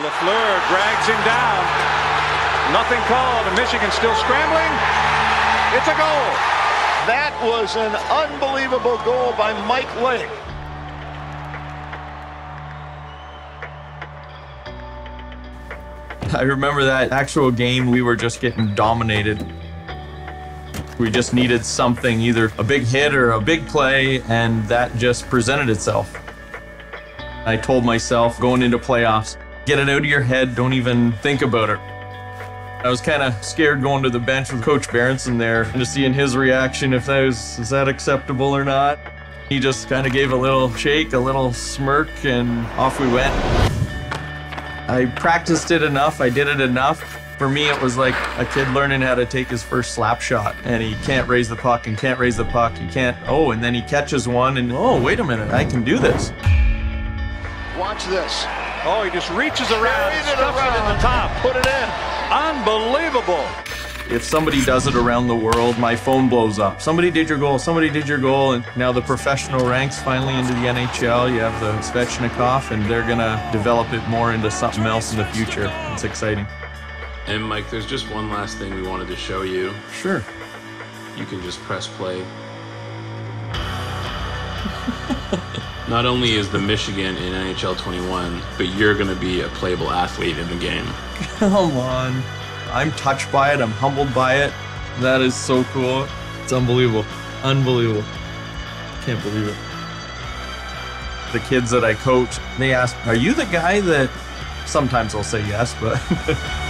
LaFleur drags him down. Nothing called, and Michigan still scrambling. It's a goal. That was an unbelievable goal by Mike Legg. I remember that actual game, we were just getting dominated. We just needed something, either a big hit or a big play, and that just presented itself. I told myself going into playoffs, get it out of your head, don't even think about it. I was kind of scared going to the bench with Coach Berenson there and just seeing his reaction if that was is that acceptable or not. He just kind of gave a little shake, a little smirk, and off we went. I practiced it enough, I did it enough. For me, it was like a kid learning how to take his first slap shot, and he can't raise the puck and can't raise the puck. He can't, oh, and then he catches one, and oh, wait a minute, I can do this. Watch this. Oh, he just reaches around, it stuffs it in the top. Put it in. Unbelievable. If somebody does it around the world, my phone blows up. Somebody did your goal, somebody did your goal, and now the professional ranks finally into the NHL. You have the Svechnikov, and they're gonna develop it more into something else in the future. It's exciting. And Mike, there's just one last thing we wanted to show you. Sure. You can just press play. Not only is the Michigan in NHL 21, but you're going to be a playable athlete in the game. Come on. I'm touched by it. I'm humbled by it. That is so cool. It's unbelievable. Unbelievable. Can't believe it. The kids that I coach, they ask, Are you the guy that sometimes I'll say yes, but